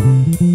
Mm-hmm.